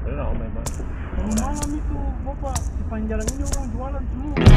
belum memang malam itu bapak sepanjang jalan ini orang jualan semua.